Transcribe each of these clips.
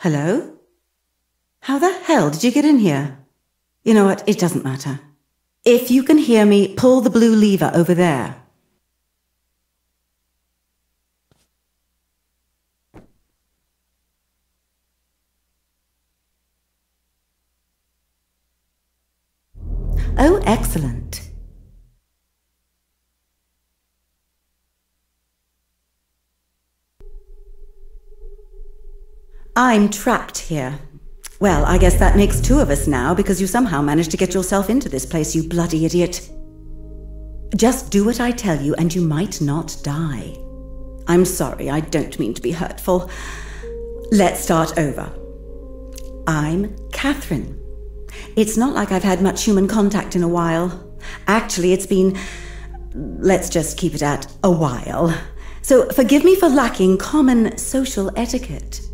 Hello? How the hell did you get in here? You know what? It doesn't matter. If you can hear me, pull the blue lever over there. Oh, excellent. I'm trapped here. Well, I guess that makes two of us now because you somehow managed to get yourself into this place, you bloody idiot. Just do what I tell you and you might not die. I'm sorry, I don't mean to be hurtful. Let's start over. I'm Catherine. It's not like I've had much human contact in a while. Actually, it's been. Let's just keep it at a while. So forgive me for lacking common social etiquette.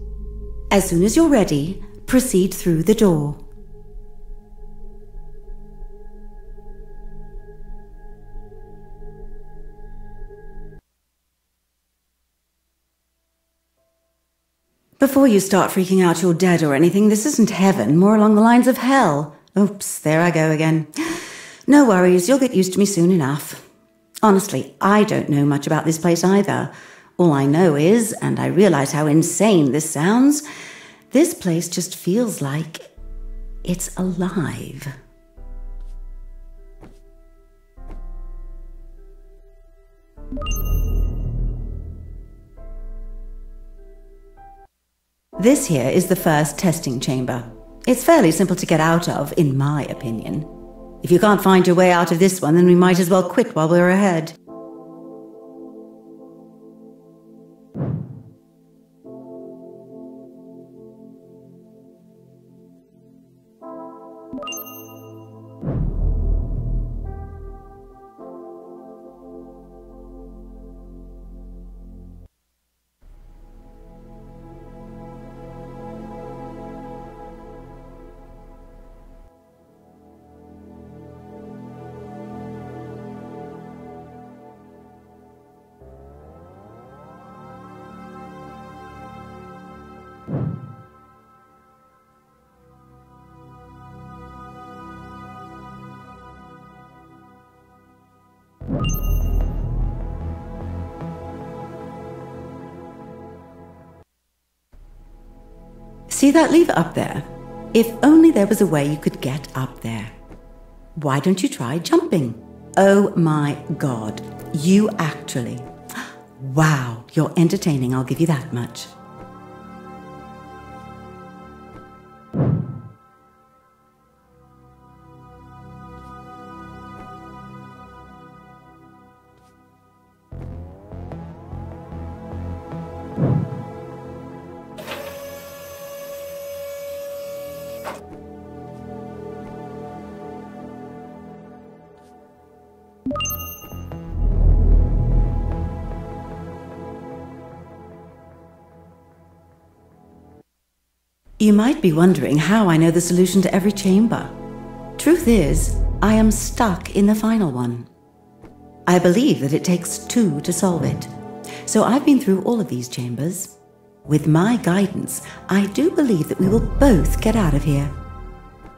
As soon as you're ready, proceed through the door. Before you start freaking out you're dead or anything, this isn't heaven, more along the lines of hell. Oops, there I go again. No worries, you'll get used to me soon enough. Honestly, I don't know much about this place either. All I know is, and I realize how insane this sounds, this place just feels like it's alive. This here is the first testing chamber. It's fairly simple to get out of, in my opinion. If you can't find your way out of this one, then we might as well quit while we're ahead. See that lever up there? If only there was a way you could get up there. Why don't you try jumping? Oh my god, you actually. Wow, you're entertaining, I'll give you that much. You might be wondering how I know the solution to every chamber. Truth is, I am stuck in the final one. I believe that it takes two to solve it. So I've been through all of these chambers. With my guidance, I do believe that we will both get out of here.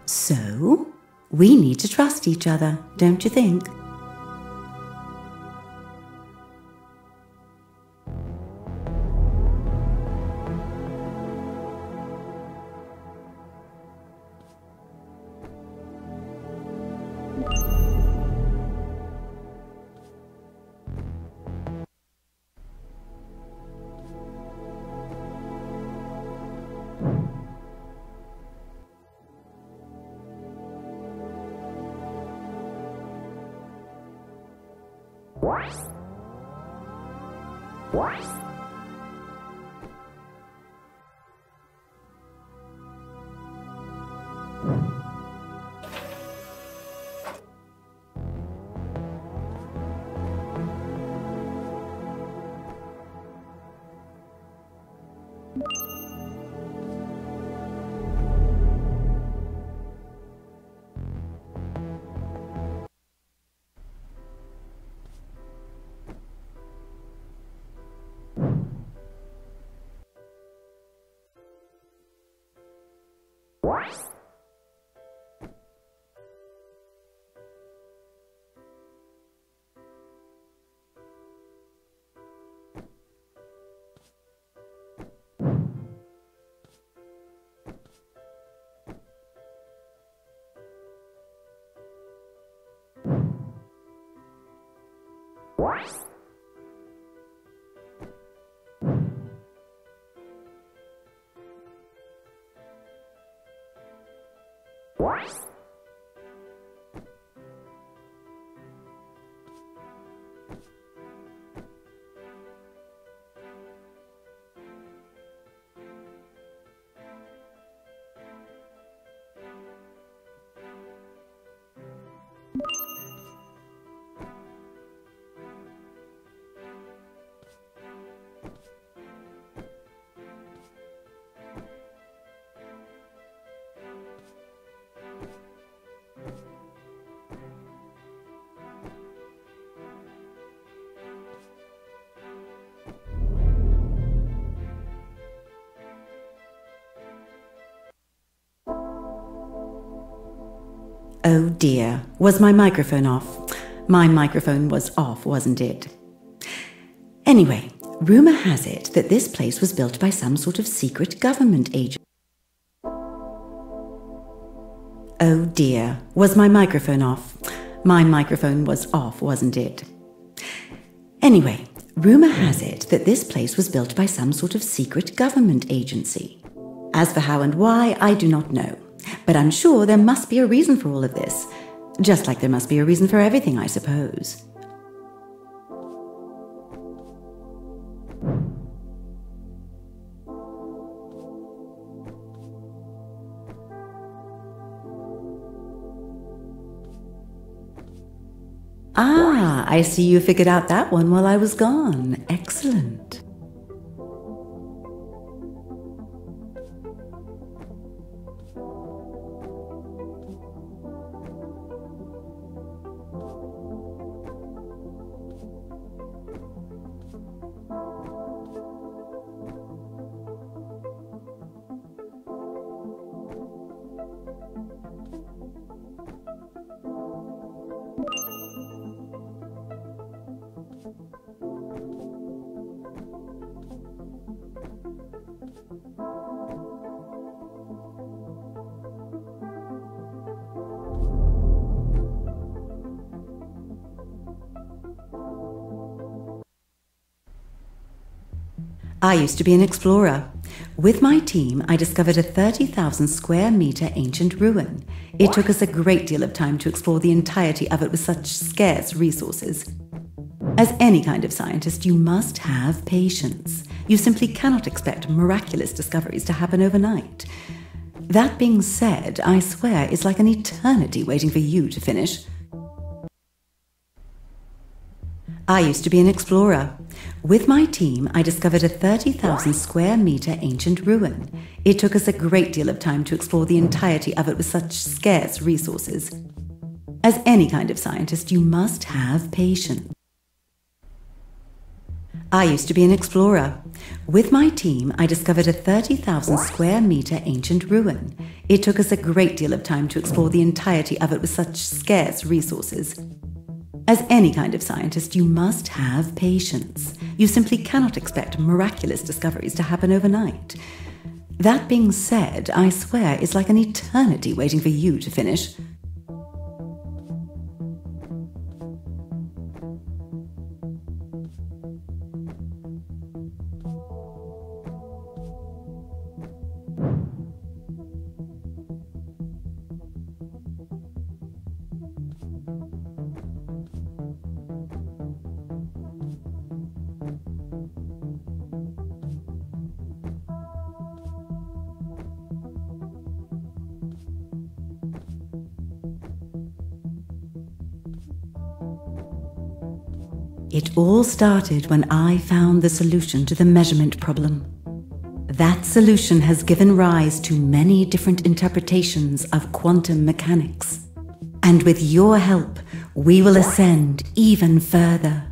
So, we need to trust each other, don't you think? What? What? Oh dear, was my microphone off? My microphone was off, wasn't it? Anyway, rumour has it that this place was built by some sort of secret government agent. Oh dear, was my microphone off? My microphone was off, wasn't it? Anyway, rumour has it that this place was built by some sort of secret government agency. As for how and why, I do not know. But I'm sure there must be a reason for all of this. Just like there must be a reason for everything, I suppose. Ah, I see you figured out that one while I was gone. Excellent. I used to be an explorer. With my team, I discovered a 30,000 square meter ancient ruin. It took us a great deal of time to explore the entirety of it with such scarce resources. As any kind of scientist, you must have patience. You simply cannot expect miraculous discoveries to happen overnight. That being said, I swear it's like an eternity waiting for you to finish. I used to be an explorer. With my team, I discovered a 30,000 square meter ancient ruin. It took us a great deal of time to explore the entirety of it with such scarce resources. As any kind of scientist, you must have patience. I used to be an explorer. With my team, I discovered a 30,000 square meter ancient ruin. It took us a great deal of time to explore the entirety of it with such scarce resources. As any kind of scientist, you must have patience. You simply cannot expect miraculous discoveries to happen overnight. That being said, I swear it's like an eternity waiting for you to finish. It all started when I found the solution to the measurement problem. That solution has given rise to many different interpretations of quantum mechanics. And with your help, we will ascend even further.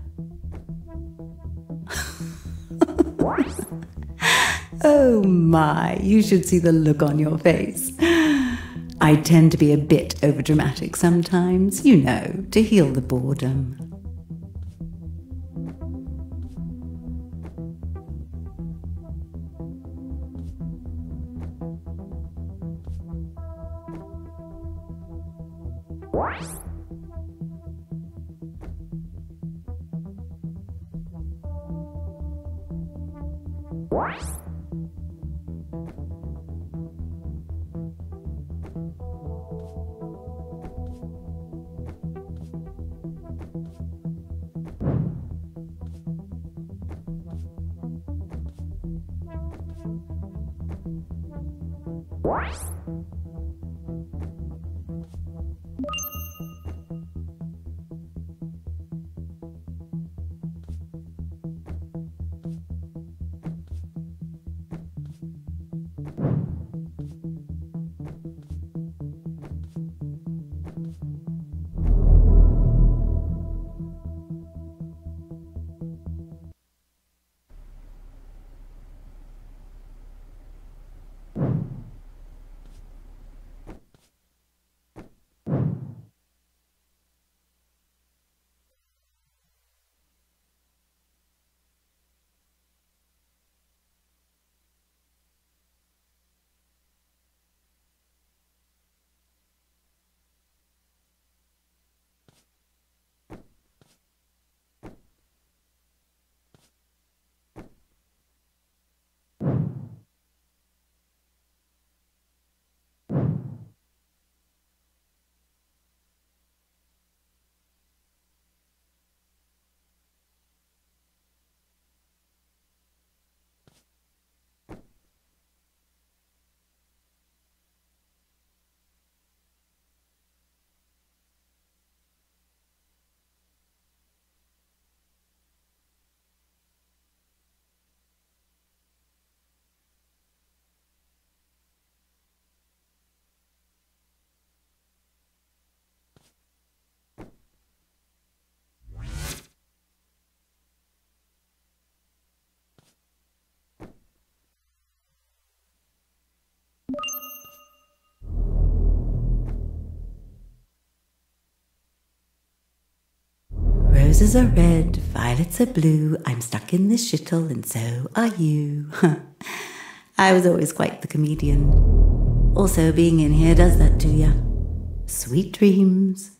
oh my, you should see the look on your face. I tend to be a bit overdramatic sometimes, you know, to heal the boredom. What? Roses are red, violets are blue. I'm stuck in this shittle, and so are you. I was always quite the comedian. Also, being in here does that to you. Sweet dreams.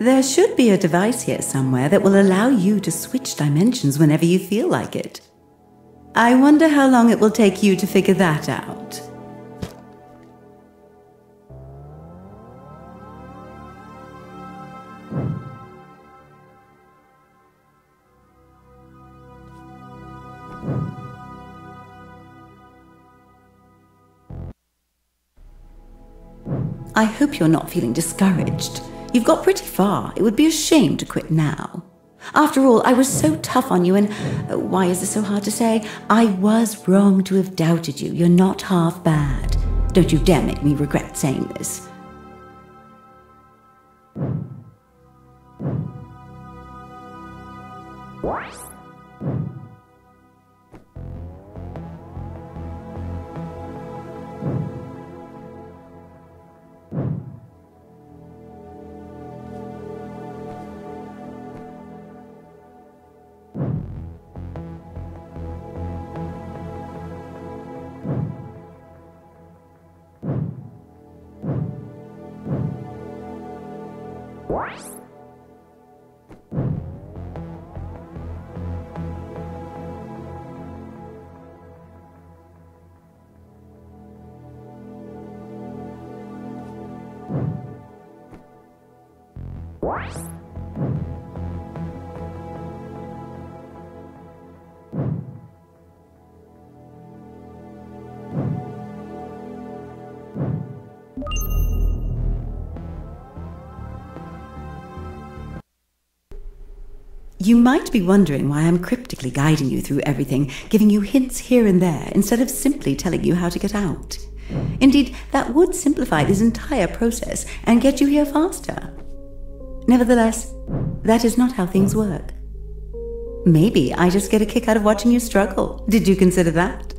There should be a device here somewhere that will allow you to switch dimensions whenever you feel like it. I wonder how long it will take you to figure that out. I hope you're not feeling discouraged. You've got pretty far. It would be a shame to quit now. After all, I was so tough on you, and uh, why is this so hard to say? I was wrong to have doubted you. You're not half bad. Don't you dare make me regret saying this. You might be wondering why I'm cryptically guiding you through everything, giving you hints here and there, instead of simply telling you how to get out. Indeed, that would simplify this entire process and get you here faster. Nevertheless, that is not how things work. Maybe I just get a kick out of watching you struggle. Did you consider that?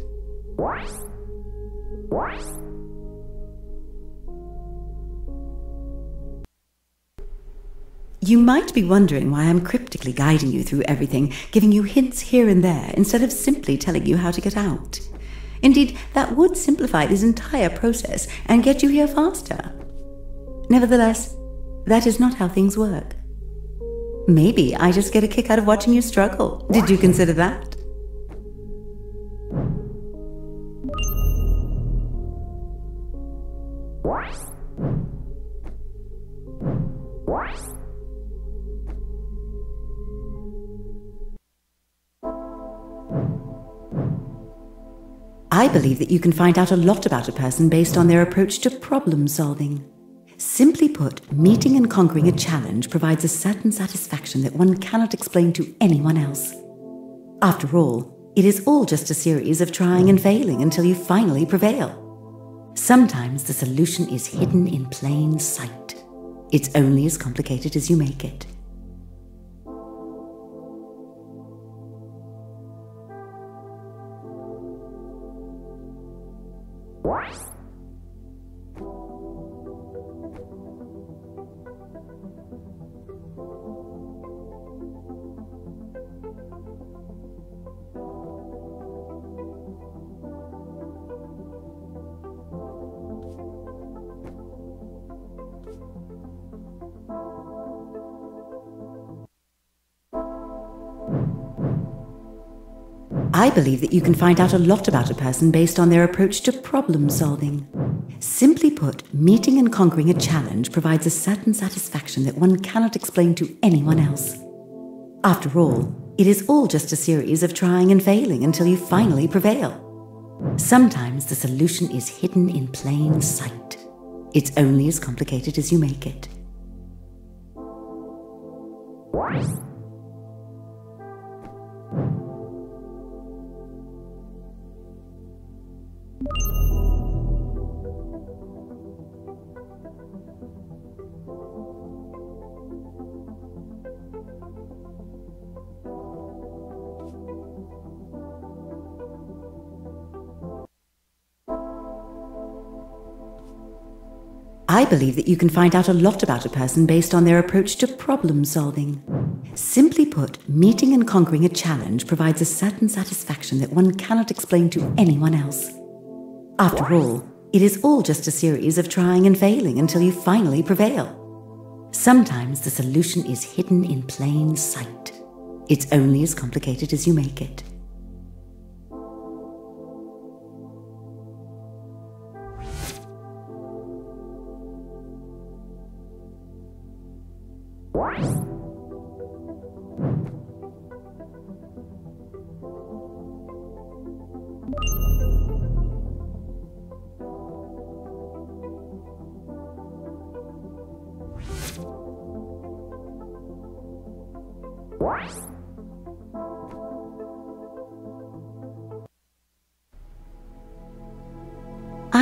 You might be wondering why I'm cryptically guiding you through everything, giving you hints here and there, instead of simply telling you how to get out. Indeed, that would simplify this entire process and get you here faster. Nevertheless, that is not how things work. Maybe I just get a kick out of watching you struggle. Did you consider that? I believe that you can find out a lot about a person based on their approach to problem solving. Simply put, meeting and conquering a challenge provides a certain satisfaction that one cannot explain to anyone else. After all, it is all just a series of trying and failing until you finally prevail. Sometimes the solution is hidden in plain sight. It's only as complicated as you make it. I believe that you can find out a lot about a person based on their approach to problem solving. Simply put, meeting and conquering a challenge provides a certain satisfaction that one cannot explain to anyone else. After all, it is all just a series of trying and failing until you finally prevail. Sometimes the solution is hidden in plain sight. It's only as complicated as you make it. I believe that you can find out a lot about a person based on their approach to problem solving. Simply put, meeting and conquering a challenge provides a certain satisfaction that one cannot explain to anyone else. After all, it is all just a series of trying and failing until you finally prevail. Sometimes the solution is hidden in plain sight. It's only as complicated as you make it.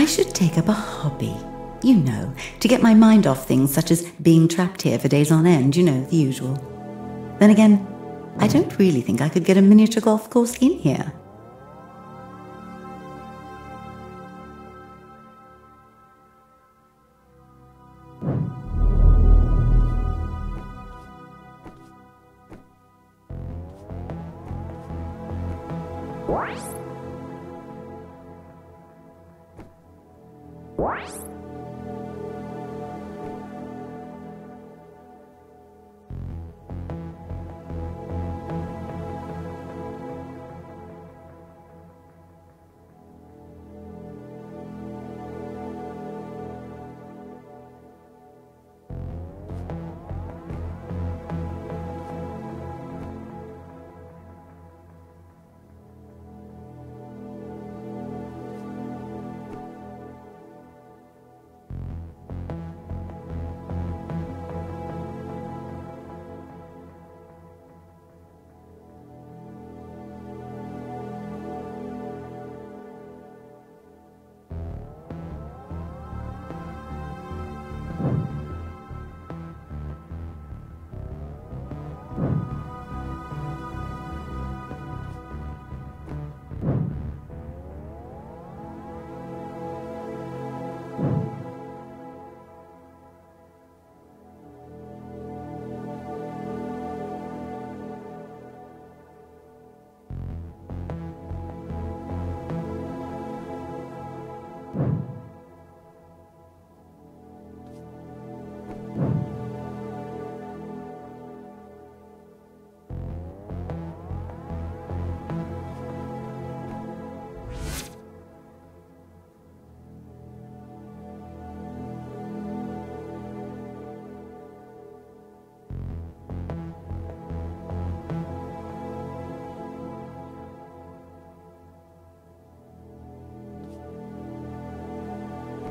Should take up a hobby. You know, to get my mind off things such as being trapped here for days on end, you know, the usual. Then again, I don't really think I could get a miniature golf course in here. What?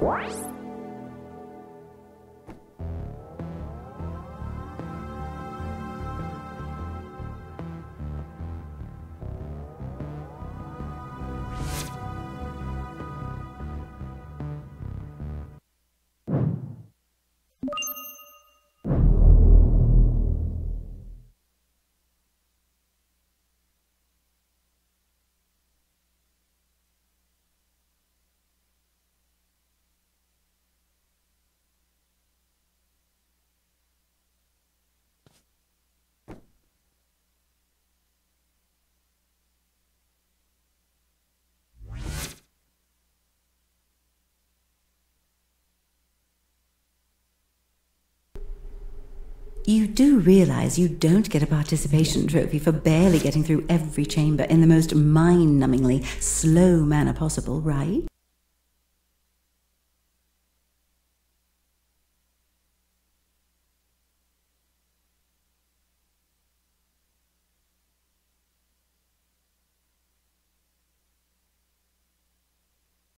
Bye. You do realize you don't get a participation trophy for barely getting through every chamber in the most mind numbingly slow manner possible, right?